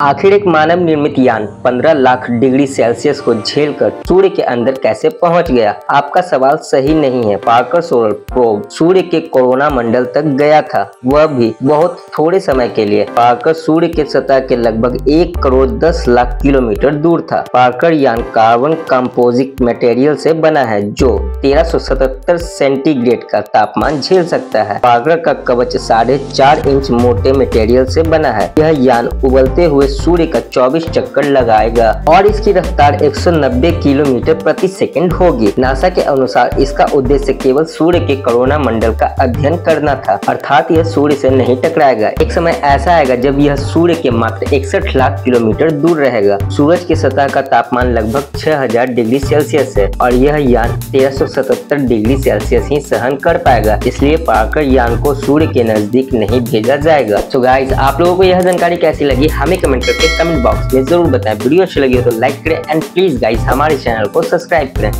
आखिर एक मानव निर्मित यान 15 लाख डिग्री सेल्सियस को झेलकर सूर्य के अंदर कैसे पहुँच गया? आपका सवाल सही नहीं है, पार्कर सोलर प्रोब सूर्य के कोरोना मंडल तक गया था। वह भी बहुत थोड़े समय के लिए। पार्कर सूर्य के सतह के लगभग एक करोड़ दस लाख किलोमीटर दूर था। पार्कर यान कार्बन कंपोजिट मटेरियल से बना है, जो 1377 सेंटीग्रेड का तापमान झेल सकता है। पार्कर का कवच साढ़े चार इंच मोटे मटेरियल से बना है। यह यान उबलते हुए सूर्य का 24 चक्कर लगाएगा और इसकी रफ्तार 190 किलोमीटर प्रति सेकंड होगी। नासा के अनुसार इसका उद्देश्य केवल सूर्य के कोरोना मंडल का अध्ययन करना था, अर्थात यह सूर्य से नहीं टकराएगा। एक समय ऐसा आएगा जब यह सूर्य के मात्र इकसठ लाख किलोमीटर दूर रहेगा। सूरज की सतह का तापमान लगभग 6000 डिग्री सेल्सियस है और यह यान 1377 डिग्री सेल्सियस ही सहन कर पाएगा। इसलिए पाकर यान को सूर्य के नज़दीक नहीं भेजा जाएगा। तो गाइज़ आप लोगों को यह जानकारी कैसी लगी? हमें कमेंट कमेंट करके कमेंट बॉक्स में ज़रूर बताएँ। वीडियो अच्छी लगी हो तो लाइक करें एंड प्लीज़ गाइस हमारे चैनल को सब्सक्राइब करें।